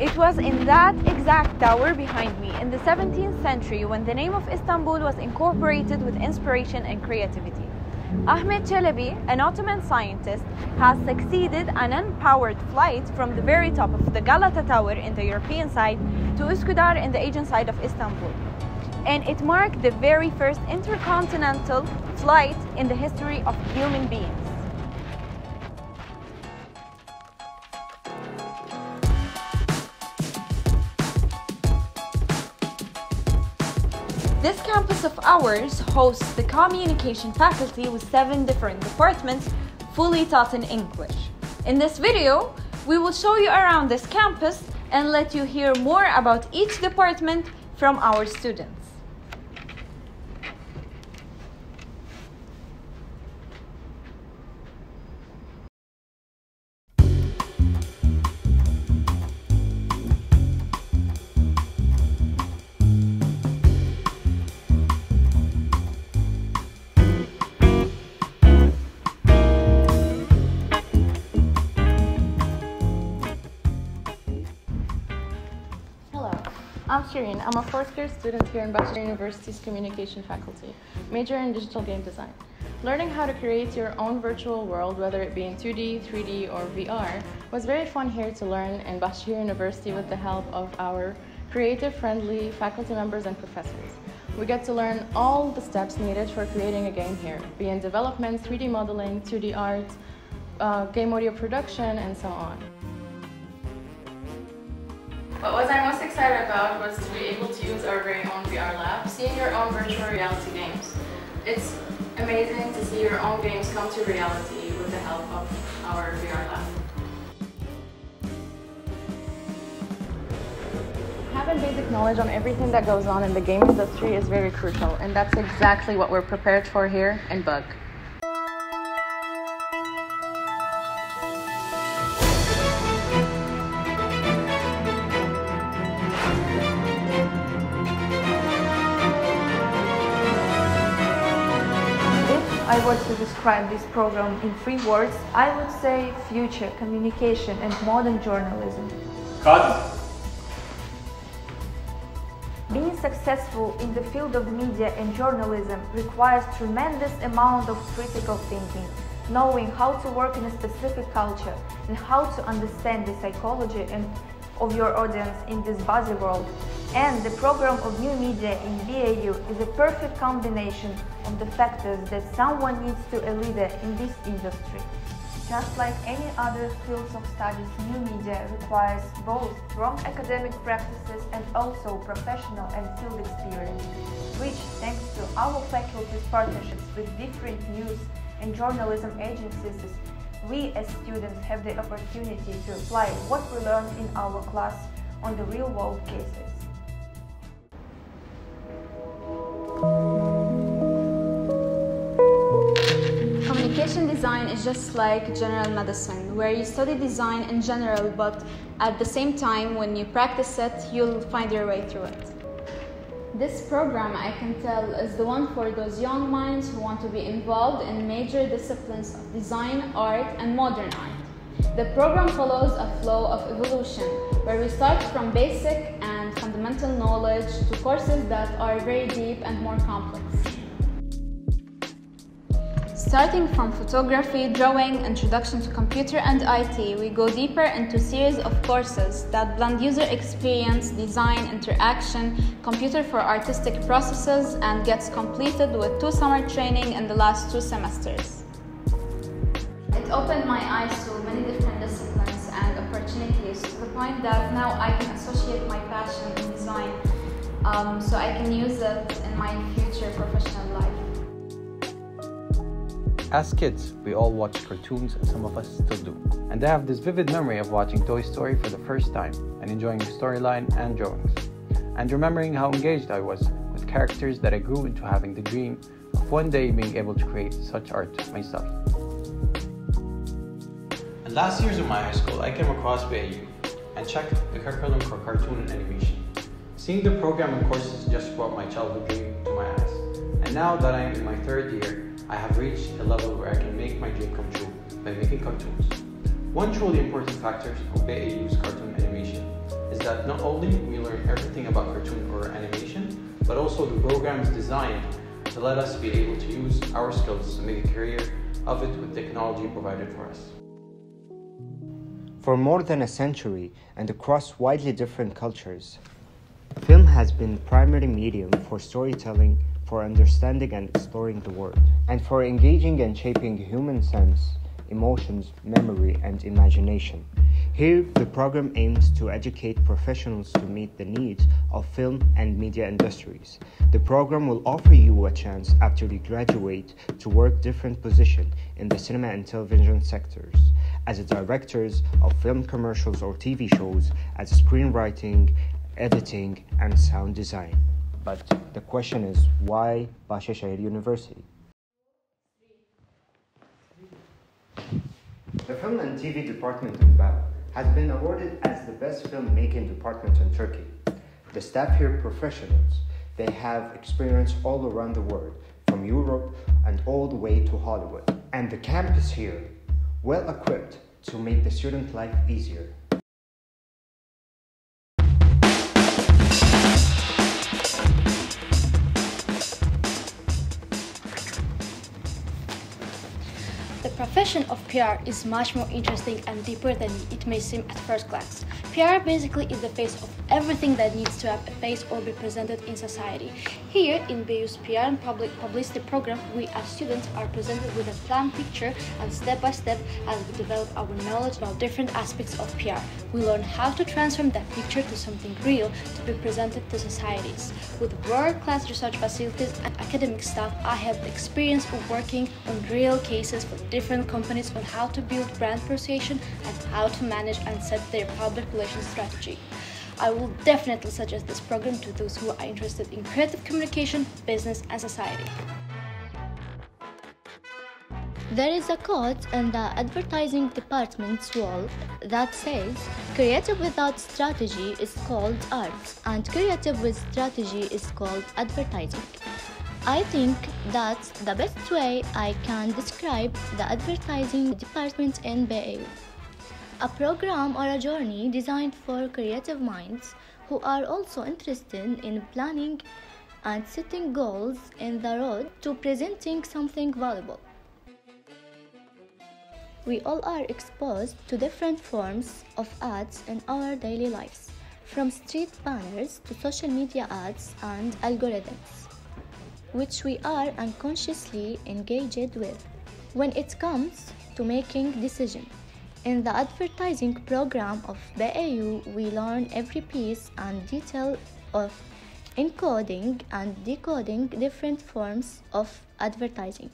It was in that exact tower behind me in the 17th century when the name of Istanbul was incorporated with inspiration and creativity. Ahmed Çelebi, an Ottoman scientist, has succeeded an unpowered flight from the very top of the Galata Tower in the European side to Üsküdar in the Asian side of Istanbul. And it marked the very first intercontinental flight in the history of human beings. Of ours hosts the communication faculty with seven different departments fully taught in English. In this video, we will show you around this campus and let you hear more about each department from our students. I'm Shireen. I'm a fourth year student here in Bahcesehir University's Communication Faculty, major in digital game design. Learning how to create your own virtual world, whether it be in 2D, 3D, or VR, was very fun here to learn in Bahcesehir University with the help of our creative, friendly faculty members and professors. We get to learn all the steps needed for creating a game here, be in development, 3D modeling, 2D art, uh, game audio production, and so on. But was I'm most excited about was to be able to use our very own VR lab, seeing your own virtual reality games. It's amazing to see your own games come to reality with the help of our VR lab. Having basic knowledge on everything that goes on in the game industry is very crucial, and that's exactly what we're prepared for here in Bug. I were to describe this program in three words, I would say future, communication, and modern journalism. Kadın. Being successful in the field of media and journalism requires tremendous amount of critical thinking, knowing how to work in a specific culture and how to understand the psychology and of your audience in this busy world. And the program of new media in BAU is a perfect combination of the factors that someone needs to a leader in this industry. Just like any other fields of studies, new media requires both strong academic practices and also professional and field experience, which, thanks to our faculty's partnerships with different news and journalism agencies, we as students have the opportunity to apply what we learned in our class on the real world cases. Design is just like general medicine, where you study design in general, but at the same time, when you practice it, you'll find your way through it. This program, I can tell, is the one for those young minds who want to be involved in major disciplines of design, art, and modern art. The program follows a flow of evolution, where we start from basic and fundamental knowledge to courses that are very deep and more complex. Starting from photography, drawing, introduction to computer and IT, we go deeper into series of courses that blend user experience, design, interaction, computer for artistic processes, and gets completed with two summer training in the last two semesters. It opened my eyes to many different disciplines and opportunities to the point that now I can associate my passion in design um, so I can use it in my future professional life. As kids, we all watched cartoons and some of us still do. And I have this vivid memory of watching Toy Story for the first time and enjoying the storyline and drawings. And remembering how engaged I was with characters that I grew into having the dream of one day being able to create such art myself. In last years of my high school, I came across BAU and checked the curriculum for cartoon and animation. Seeing the program and courses just brought my childhood dream to my eyes. And now that I am in my third year, I have reached a level where I can make my dream come true by making cartoons. One truly important factor of BAU's cartoon animation is that not only we learn everything about cartoon or animation, but also the program is designed to let us be able to use our skills to make a career of it with technology provided for us. For more than a century and across widely different cultures, film has been the primary medium for storytelling, for understanding and exploring the world, and for engaging and shaping human sense, emotions, memory, and imagination. Here, the program aims to educate professionals to meet the needs of film and media industries. The program will offer you a chance after you graduate to work different positions in the cinema and television sectors, as directors of film commercials or TV shows, as screenwriting, editing, and sound design. But the question is, why Bahcesehir University? The Film and TV Department of BAU has been awarded as the best filmmaking department in Turkey. The staff here professionals. They have experience all around the world, from Europe and all the way to Hollywood. And the campus here, well equipped to make the student life easier. Profession of PR is much more interesting and deeper than it may seem at first glance. PR basically is the face of everything that needs to have a face or be presented in society. Here in BAU's PR and Public Publicity program, we as students are presented with a planned picture and step by step as we develop our knowledge about different aspects of PR. We learn how to transform that picture to something real to be presented to societies. With world-class research facilities and academic staff, I have the experience of working on real cases for different companies on how to build brand persuasion and how to manage and set their public relations strategy. I will definitely suggest this program to those who are interested in creative communication, business, and society. There is a quote in the advertising department's wall that says, Creative without strategy is called art, and creative with strategy is called advertising. I think that's the best way I can describe the advertising department in BAU. A program or a journey designed for creative minds who are also interested in planning and setting goals in the road to presenting something valuable. We all are exposed to different forms of ads in our daily lives, from street banners to social media ads and algorithms which we are unconsciously engaged with when it comes to making decisions. In the advertising program of BAU, we learn every piece and detail of encoding and decoding different forms of advertising.